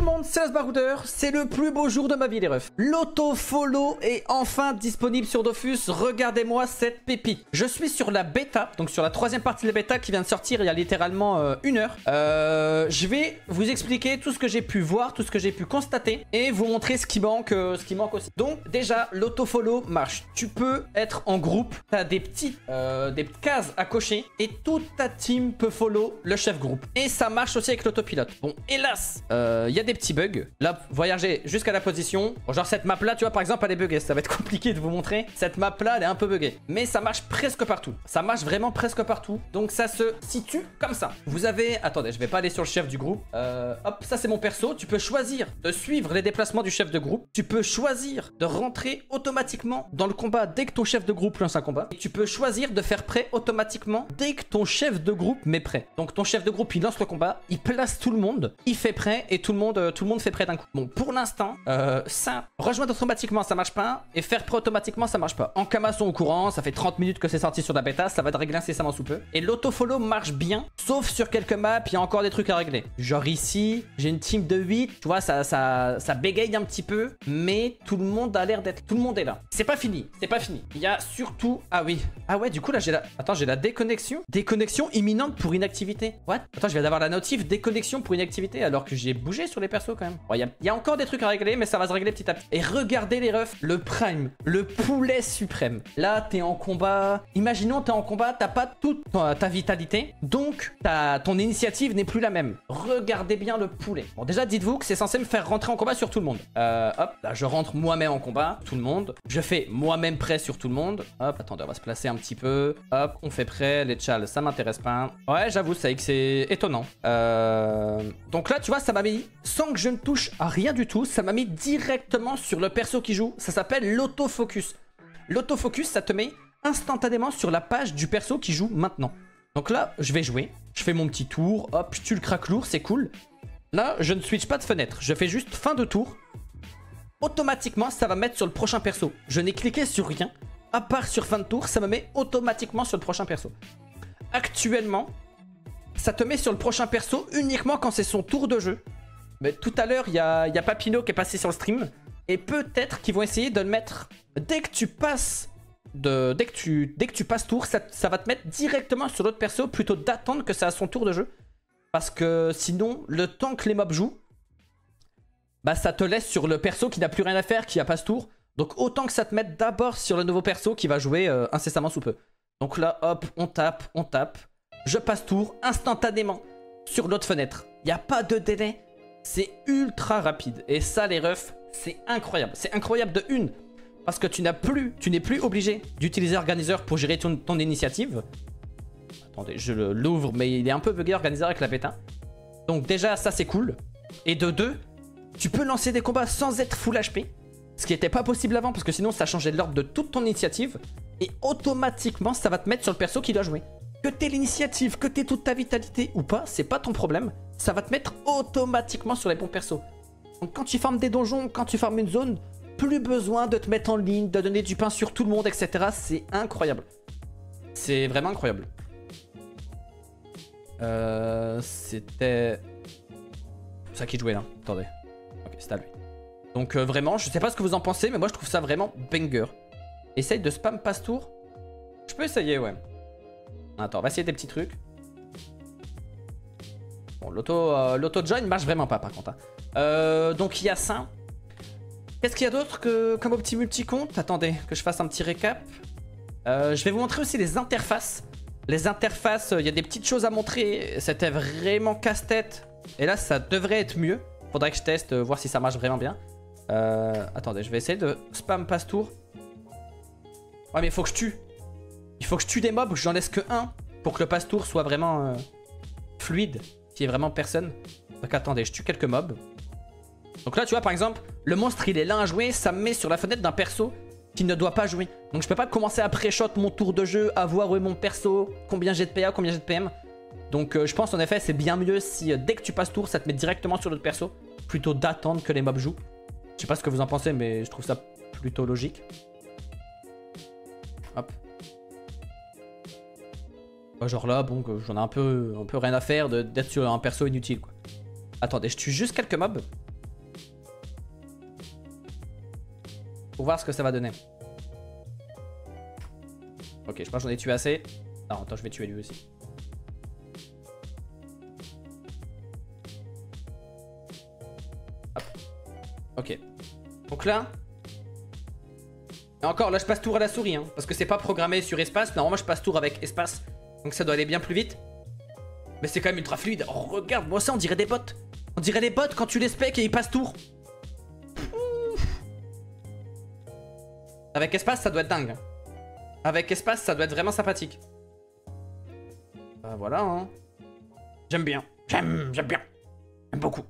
monde, c'est Asbaroudeur, c'est le plus beau jour de ma vie les refs. L'auto-follow est enfin disponible sur Dofus, regardez-moi cette pépite. Je suis sur la bêta, donc sur la troisième partie de la bêta qui vient de sortir il y a littéralement euh, une heure. Euh, je vais vous expliquer tout ce que j'ai pu voir, tout ce que j'ai pu constater et vous montrer ce qui manque, euh, ce qui manque aussi. Donc déjà, l'auto-follow marche. Tu peux être en groupe, t'as des petites, des cases à cocher et toute ta team peut follow le chef groupe. Et ça marche aussi avec l'autopilote. Bon, hélas, il y a des petits bugs. Là, voyager jusqu'à la position. Bon, genre cette map là, tu vois, par exemple, elle est buggée. Ça va être compliqué de vous montrer. Cette map là, elle est un peu buggée. Mais ça marche presque partout. Ça marche vraiment presque partout. Donc ça se situe comme ça. Vous avez... Attendez, je vais pas aller sur le chef du groupe. Euh, hop, ça c'est mon perso. Tu peux choisir de suivre les déplacements du chef de groupe. Tu peux choisir de rentrer automatiquement dans le combat dès que ton chef de groupe lance un combat. Et tu peux choisir de faire prêt automatiquement dès que ton chef de groupe met prêt. Donc ton chef de groupe, il lance le combat, il place tout le monde, il fait prêt et tout le monde, euh, tout le monde fait prêt d'un coup. Bon, pour l'instant, euh, ça, rejoindre automatiquement, ça marche pas. Et faire prêt automatiquement, ça marche pas. En camasson au courant, ça fait 30 minutes que c'est sorti sur la bêta, ça va être réglé incessamment sous peu. Et l'autofollow marche bien, sauf sur quelques maps, il y a encore des trucs à régler. Genre ici, j'ai une team de 8, tu vois, ça, ça, ça bégaye un petit peu, mais tout le monde a l'air d'être... Tout le monde est là. C'est pas fini, c'est pas fini. Il y a surtout... Ah oui. Ah ouais, du coup là j'ai la... Attends, j'ai la déconnexion. Déconnexion imminente pour inactivité. What? Attends, je viens d'avoir la notif déconnexion pour inactivité alors que j'ai bougé sur les persos quand même. Il y, a- encore des trucs à régler, mais ça va se régler petit à petit. Et regardez les refs, le prime, le poulet suprême. Là, t'es en combat. Imaginons, t'es en combat, t'as pas toute ta, ta vitalité, donc ta, ton initiative n'est plus la même. Regardez bien le poulet. Bon, déjà, dites-vous que c'est censé me faire rentrer en combat sur tout le monde. Euh, hop, là, je rentre moi-même en combat, tout le monde. Je fais moi-même prêt sur tout le monde. Hop, attendez, on va se placer un petit peu. Hop, on fait prêt. Les chals, ça m'intéresse pas. Ouais, j'avoue, c'est étonnant. Euh, Donc là, tu vois, ça m'a mis, sans que je ne touche à rien du tout, ça m'a mis directement sur le perso qui joue. Ça s'appelle l'autofocus. L'autofocus, ça te met instantanément sur la page du perso qui joue maintenant. Donc là, je vais jouer. Je fais mon petit tour. Hop, je tue le crack lourd, c'est cool. Là, je ne switch pas de fenêtre. Je fais juste fin de tour. Automatiquement, ça va mettre sur le prochain perso. Je n'ai cliqué sur rien. À part sur fin de tour, ça me met automatiquement sur le prochain perso. Actuellement, ça te met sur le prochain perso uniquement quand c'est son tour de jeu. Mais tout à l'heure, il y a, Papino qui est passé sur le stream. Et peut-être qu'ils vont essayer de le mettre dès que tu passes dès, que tu, passes tour, ça, va te mettre directement sur l'autre perso plutôt d'attendre que ça a son tour de jeu. Parce que sinon, le temps que les mobs jouent, bah ça te laisse sur le perso qui n'a plus rien à faire, qui a pas ce tour. Donc autant que ça te mette d'abord sur le nouveau perso qui va jouer euh, incessamment sous peu. Donc là, hop, on tape, on tape. Je passe tour instantanément sur l'autre fenêtre. Il n'y a pas de délai. C'est ultra rapide. Et ça, les refs, c'est incroyable. C'est incroyable de une. Parce que tu n'as plus, tu n'es plus obligé d'utiliser Organizer pour gérer ton, ton initiative. Attendez, je l'ouvre, mais il est un peu bugué Organizer avec la bêta. Donc déjà, ça c'est cool. Et de deux, tu peux lancer des combats sans être full HP. Ce qui n'était pas possible avant, parce que sinon ça changeait l'ordre de toute ton initiative. Et automatiquement, ça va te mettre sur le perso qui doit jouer. Que t'aies l'initiative, que t'aies toute ta vitalité ou pas, c'est pas ton problème. Ça va te mettre automatiquement sur les bons persos. Donc quand tu farmes des donjons, quand tu farmes une zone, plus besoin de te mettre en ligne, de donner du pain sur tout le monde, etc. C'est incroyable. C'est vraiment incroyable. Euh, C'était... C'est ça qui jouait là. Attendez. Ok, c'est à lui. Donc euh, vraiment, je sais pas ce que vous en pensez, mais moi je trouve ça vraiment banger. Essaye de spam passe tour. Je peux essayer, ouais. Attends, on va essayer des petits trucs. Bon, l'auto euh, l'auto-join marche vraiment pas par contre. hein. Euh, donc il y a ça. Qu'est-ce qu'il y a d'autre que comme au petit multi-compte? Attendez, que je fasse un petit récap. Euh, je vais vous montrer aussi les interfaces. Les interfaces, il y a des petites choses à montrer. C'était vraiment casse-tête. Et là, ça devrait être mieux. Faudrait que je teste, voir si ça marche vraiment bien. Attendez, je vais essayer de spam passe tour. Ouais, mais il faut que je tue. Il faut que je tue des mobs, j'en laisse que un. Pour que le passe tour soit vraiment euh, fluide. Qu'il y ait vraiment personne. Donc attendez, je tue quelques mobs. Donc là, tu vois, par exemple, le monstre, il est là à jouer. Ça me met sur la fenêtre d'un perso qui ne doit pas jouer. Donc je peux pas commencer à pré-shot mon tour de jeu, à voir où est mon perso, combien j'ai de PA, combien j'ai de PM. Donc euh, je pense en effet c'est bien mieux si euh, dès que tu passes tour ça te met directement sur l'autre perso plutôt d'attendre que les mobs jouent. Je sais pas ce que vous en pensez mais je trouve ça plutôt logique. Genre là, bon, j'en ai un peu, un peu rien à faire d'être sur un perso inutile, quoi. Attendez, je tue juste quelques mobs. Pour voir ce que ça va donner. Ok, je pense que j'en ai tué assez. Non, attends, je vais tuer lui aussi. Hop. Ok. Donc là... Encore, là je passe tour à la souris, hein, parce que c'est pas programmé sur espace. Normalement, je passe tour avec espace donc ça doit aller bien plus vite. Mais c'est quand même ultra fluide. Oh, regarde, moi ça on dirait des bots. On dirait des bots quand tu les specs et ils passent tour. Avec espace, ça doit être dingue. Avec espace, ça doit être vraiment sympathique. Bah voilà, hein. J'aime bien. J'aime, j'aime bien. J'aime beaucoup.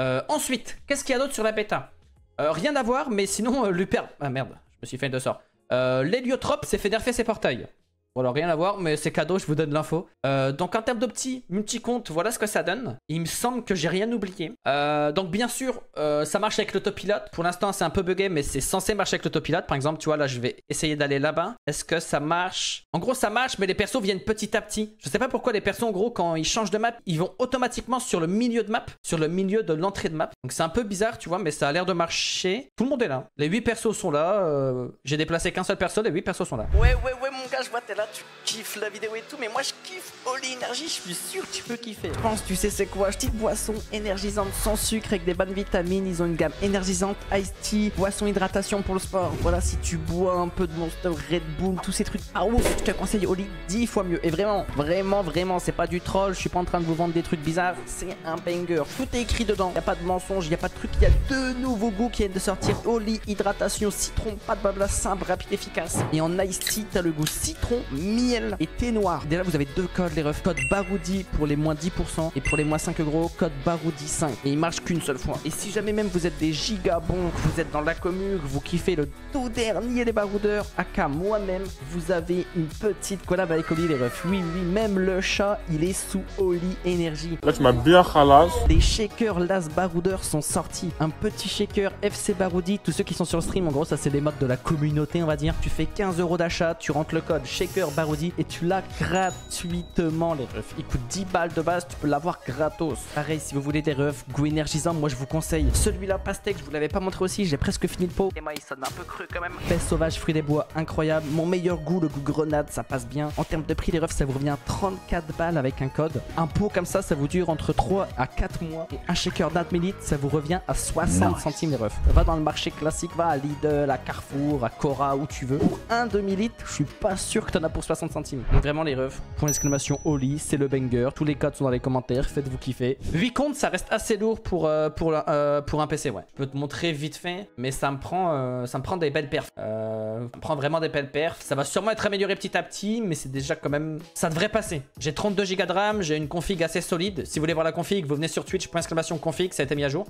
Euh, ensuite, qu'est-ce qu'il y a d'autre sur la bêta euh, Rien à voir, mais sinon, euh, Luper... Ah merde, je me suis fait de sort. Euh, L'héliotrope s'est fait nerfer ses portails. Voilà, rien à voir, mais c'est cadeau, je vous donne l'info. Euh, donc en termes de petits multi-compte, voilà ce que ça donne. Il me semble que j'ai rien oublié. Euh, donc bien sûr, euh, ça marche avec l'autopilote. Pour l'instant, c'est un peu bugué, mais c'est censé marcher avec l'autopilote. Par exemple, tu vois, là, je vais essayer d'aller là-bas. Est-ce que ça marche? En gros, ça marche, mais les persos viennent petit à petit. Je sais pas pourquoi les persos, en gros, quand ils changent de map, ils vont automatiquement sur le milieu de map, sur le milieu de l'entrée de map. Donc c'est un peu bizarre, tu vois, mais ça a l'air de marcher. Tout le monde est là. Les 8 persos sont là. J'ai déplacé qu'un seul perso, les 8 persos sont là. Ouais, ouais, ouais, mon gars, je vois, t'es là, tu kiffes la vidéo et tout, mais moi je kiffe Oli Energy, je suis sûr que tu peux kiffer. Je pense, tu sais c'est quoi? Petite boisson énergisante sans sucre avec des bonnes vitamines. Ils ont une gamme énergisante, Ice Tea, boisson hydratation pour le sport. Voilà, si tu bois un peu de Monster, Red Bull, tous ces trucs. Ah ouf, je te conseille Oli 10 fois mieux. Et vraiment, vraiment, vraiment, c'est pas du troll. Je suis pas en train de vous vendre des trucs bizarres. C'est un banger. Tout est écrit dedans. Y a pas de mensonge, y a pas de truc. Y a deux nouveaux goûts qui viennent de sortir. Oli hydratation, citron, pas de blabla, simple, rapide, efficace. Et en Ice Tea, t'as le goût citron, miel et thé noir. Déjà, vous avez deux codes, les refs. Code Baroudi pour les moins 10% et pour les moins 5 euros, code Baroudi 5. Et il marche qu'une seule fois. Et si jamais même vous êtes des gigabons, que vous êtes dans la commune, que vous kiffez le tout dernier des baroudeurs, aka moi-même, vous avez une petite collab avec Oli, les refs. Oui, oui, même le chat, il est sous Oli Energy. Là, tu m'as bien ralasse. Les shakers Las Baroudeurs sont sortis. Un petit shaker FC Baroudi. Tous ceux qui sont sur le stream, en gros, ça c'est les modes de la communauté, on va dire. Tu fais 15 euros d'achat, tu rentres le code shaker Baroudi et tu l'as gratuitement, les refs. Il coûte 10 balles de base, tu peux l'avoir gratos. Pareil, si vous voulez des refs, goût énergisant, moi je vous conseille. Celui-là, pastèque, je vous l'avais pas montré aussi, j'ai presque fini le pot. Et moi, il sonne un peu cru quand même. Pêche sauvage, fruits des bois, incroyable. Mon meilleur goût, le goût grenade, ça passe bien. En termes de prix, les refs, ça vous revient 34 balles avec un code. Un pot comme ça, ça vous dure entre 3 à 4 mois. Et un shaker d'un demi-litre, ça vous revient à 60 centimes, les refs. Va dans le marché classique, va à Lidl, à Carrefour, à Cora, où tu veux. Pour un demi-litre, je suis pas sûr que t'en as pour 60 Donc vraiment, les refs, point d'exclamation Oli, c'est le banger. Tous les codes sont dans les commentaires, faites-vous kiffer. 8 comptes, ça reste assez lourd pour, euh, euh, pour un PC, ouais. Je peux te montrer vite fait, mais ça me prend, euh, ça me prend des belles perfs. Ça me prend vraiment des belles perfs. Ça va sûrement être amélioré petit à petit, mais c'est déjà quand même... Ça devrait passer. J'ai 32 Go de RAM, j'ai une config assez solide. Si vous voulez voir la config, vous venez sur Twitch, point d'exclamation config, ça a été mis à jour.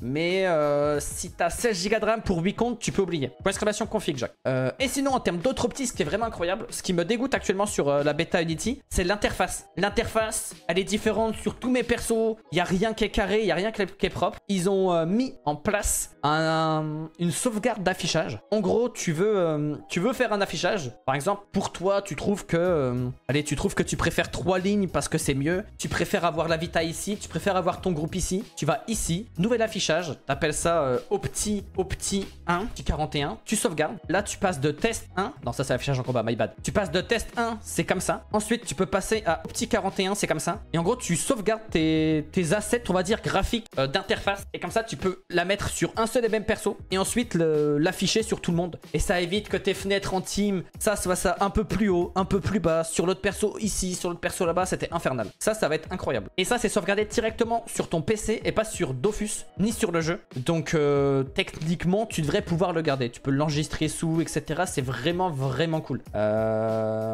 Mais si t'as 16 Go de RAM pour 8 comptes, tu peux oublier. Point d'exclamation config, Jacques. Et sinon, en termes d'autres petits, ce qui est vraiment incroyable, ce qui me dégoûte actuellement sur euh, la bêta Unity, c'est l'interface. L'interface, elle est différente sur tous mes persos. Il y a rien qui est carré, il y a rien qui est propre. Ils ont euh, mis en place un- une sauvegarde d'affichage. En gros, tu veux, euh, tu veux faire un affichage. Par exemple, pour toi, tu trouves que, allez, tu trouves que tu préfères trois lignes parce que c'est mieux. Tu préfères avoir la vita ici, tu préfères avoir ton groupe ici. Tu vas ici, nouvel affichage. T'appelles ça Opti, Opti 1, petit 41. Tu sauvegardes. Là, tu passes de test 1. Non, ça c'est affichage en combat, my bad. Tu passes de test 1, c'est comme ça. Ensuite, tu peux passer à Opti 41, c'est comme ça. Et en gros, tu sauvegardes tes, tes assets, on va dire, graphiques euh, d'interface. Et comme ça, tu peux la mettre sur un seul et même perso. Et ensuite, l'afficher sur tout le monde. Et ça évite que tes fenêtres en team, ça soit ça un peu plus haut, un peu plus bas. Sur l'autre perso ici, sur l'autre perso là-bas, c'était infernal. Ça, ça va être incroyable. Et ça, c'est sauvegardé directement sur ton PC et pas sur Dofus, ni sur le jeu. Donc, euh, techniquement, tu devrais pouvoir le garder. Tu peux l'enregistrer sous, etc. C'est vraiment, vraiment cool. Euh,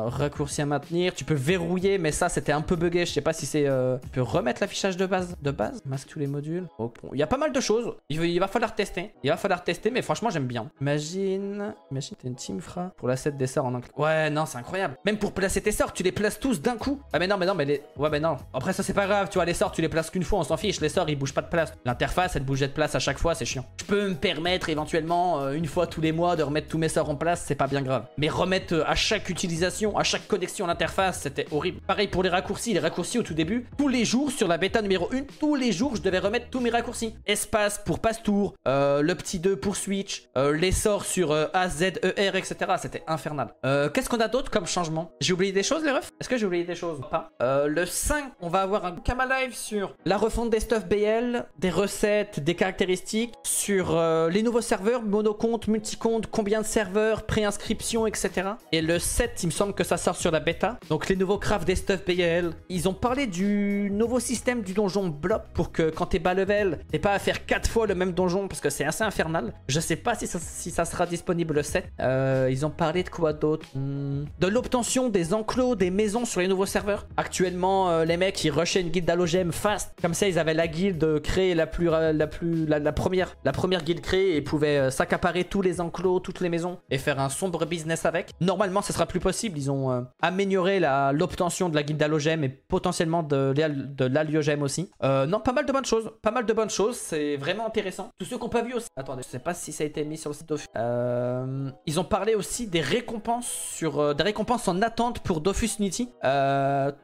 raccourci à maintenir. Tu peux verrouiller, mais ça, c'était un peu bugué. Je sais pas si c'est. euh, Tu peux remettre l'affichage de base. De base Masque tous les modules. Oh, Il y a pas mal de choses. Il va, falloir tester. Il va falloir tester, mais franchement, j'aime bien. Imagine. Imagine, t'as une team, fra. Pour la set des sorts en anglais. Ouais, non, c'est incroyable. Même pour placer tes sorts, tu les places tous d'un coup. Ah, mais non, mais non, mais les. Ouais, mais non. Après, ça, c'est pas grave. Tu vois, les sorts, tu les places qu'une fois, on s'en fiche. Les sorts, ils bougent pas de place. L'interface, elle bougeait de place à chaque fois, c'est chiant. Je peux me permettre éventuellement, euh, une fois tous les mois, de remettre tous mes sorts en place, c'est pas bien grave. Mais remettre euh, à chaque utilisation, à chaque connexion à l'interface, c'était horrible. Pareil pour les raccourcis, les raccourcis au tout début, tous les jours sur la bêta numéro 1, tous les jours, je devais remettre tous mes raccourcis. Espace pour passe-tour, euh, le petit 2 pour Switch, euh, l'essor sur euh, A, Z, E, R, etc. C'était infernal. Qu'est-ce qu'on a d'autre comme changement? J'ai oublié des choses, les refs? Est-ce que j'ai oublié des choses Pas? Le 5, on va avoir un Kama Live sur la refonte des stuff BL, des recettes, des caractéristiques, sur les nouveaux serveurs, monocompte, multicompte, combien de serveurs, préinscription, etc. Et le 7, il me semble que ça sort sur la bêta. Donc les nouveaux crafts des stuff BL. Ils ont parlé du nouveau système du donjon bloc pour que quand t'es bas level, t'aies pas à faire 4 fois le même donjon parce que c'est assez infernal. Je sais pas si ça, sera disponible le 7. Euh, ils ont parlé de quoi d'autre? Hmm, De l'obtention des enclos, des maisons sur les nouveaux serveurs. Actuellement, euh, les mecs ils rushaient une guilde d'halogème fast. Comme ça, ils avaient la guilde créée la plus, ra- la première, la première guilde créée et pouvaient euh, s'accaparer tous les enclos, toutes les maisons et faire un sombre business avec. Normalement, ça sera plus possible. Ils ont euh, amélioré l'obtention de la guilde et potentiellement de, de l'aliogème aussi. Euh, non, pas mal de bonnes choses. Pas mal de bonnes choses. C'est vraiment intéressant. Tous ceux qui n'ont pas vu aussi. Attendez, je sais pas si ça a été mis sur le site Dofus. Euh, ils ont parlé aussi des récompenses sur euh, des récompenses en attente pour Dofus Unity.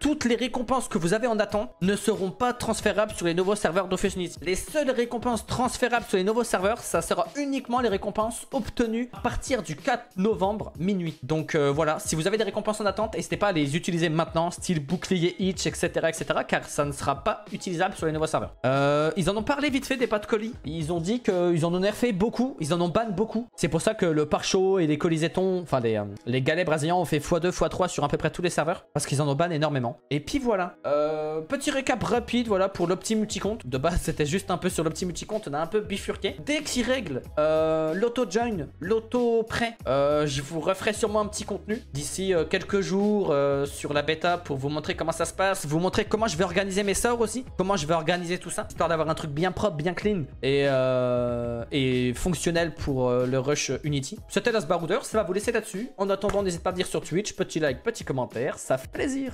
Toutes les récompenses que vous avez en attente ne seront pas transférables sur les nouveaux serveurs Dofus Unity. Les seules récompenses transférables sur les nouveaux serveurs, ça sera uniquement les récompenses obtenues à partir du 4 novembre minuit. Donc euh, si vous avez des récompenses en attente, n'hésitez pas à les utiliser maintenant, style bouclier itch, etc., etc., car ça ne sera pas utilisable sur les nouveaux serveurs. Euh, ils en ont parlé vite fait des pas de colis. Ils ont dit qu'ils en ont nerfé beaucoup, ils en ont ban beaucoup. C'est pour ça que le pare-chaud et les colisétons, enfin les, euh, les galets brésiliens ont fait x2, x3 sur à peu près tous les serveurs, parce qu'ils en ont ban énormément. Et puis voilà. Euh, petit récap rapide, voilà, pour l'opti multicompte. De base, c'était juste un peu sur l'opti multicompte, on a un peu bifurqué. Dès qu'ils règlent l'auto-join, l'auto-prêt, je vous referai sûrement un petit contenu d'ici euh, quelques jours euh, sur la bêta pour vous montrer comment ça se passe, vous montrer comment je vais organiser mes sorts aussi, comment je vais organiser tout ça, histoire d'avoir un truc bien propre, bien clean et, euh, et fonctionnel pour le rush Unity. C'était Das Baroudeur, ça va vous laisser là-dessus. En attendant, n'hésitez pas à dire sur Twitch, petit like, petit commentaire, ça fait plaisir.